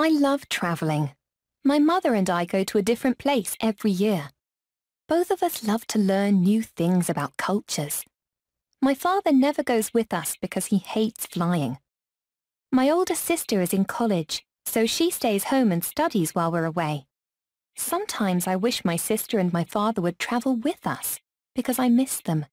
I love travelling. My mother and I go to a different place every year. Both of us love to learn new things about cultures. My father never goes with us because he hates flying. My older sister is in college, so she stays home and studies while we're away. Sometimes I wish my sister and my father would travel with us, because I miss them.